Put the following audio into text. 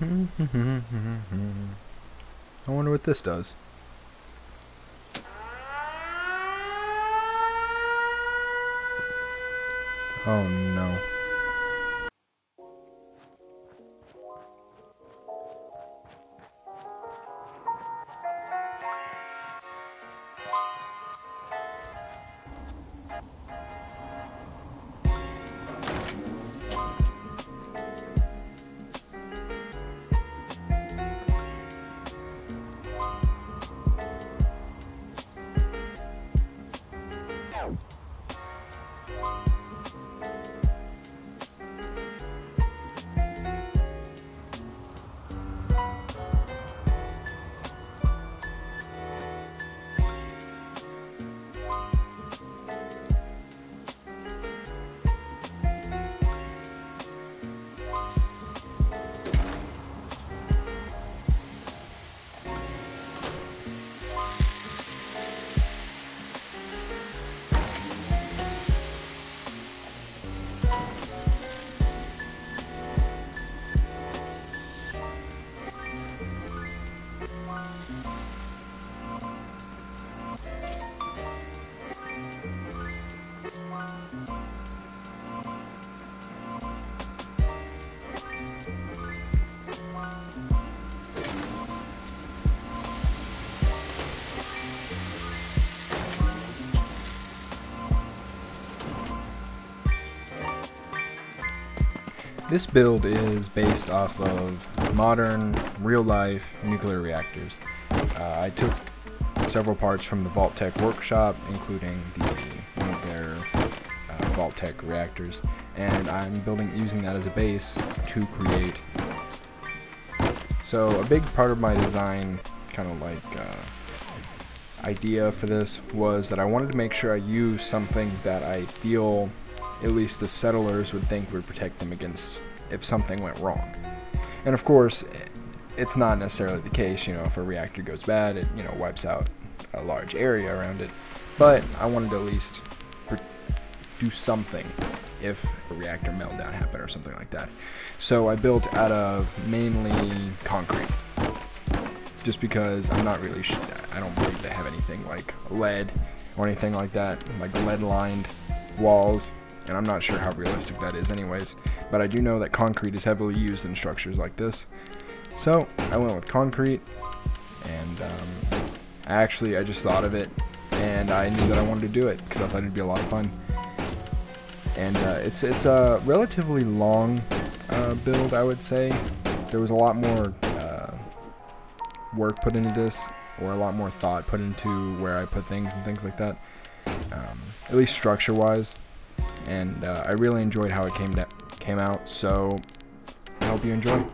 I wonder what this does. Oh no. This build is based off of modern, real-life nuclear reactors. Uh, I took several parts from the Vault-Tec workshop, including the one of their uh, Vault-Tec reactors, and I'm building using that as a base to create. So a big part of my design, kind of like uh, idea for this, was that I wanted to make sure I use something that I feel at least the settlers would think would protect them against if something went wrong. And of course, it's not necessarily the case, you know, if a reactor goes bad, it, you know, wipes out a large area around it. But I wanted to at least do something if a reactor meltdown happened or something like that. So I built out of mainly concrete. Just because I'm not really, sure, I don't believe they have anything like lead or anything like that, like lead lined walls and I'm not sure how realistic that is anyways, but I do know that concrete is heavily used in structures like this. So I went with concrete, and um, actually I just thought of it, and I knew that I wanted to do it because I thought it'd be a lot of fun. And uh, it's it's a relatively long uh, build, I would say. There was a lot more uh, work put into this, or a lot more thought put into where I put things and things like that. Um, at least structure-wise and uh, I really enjoyed how it came came out. So I hope you enjoy.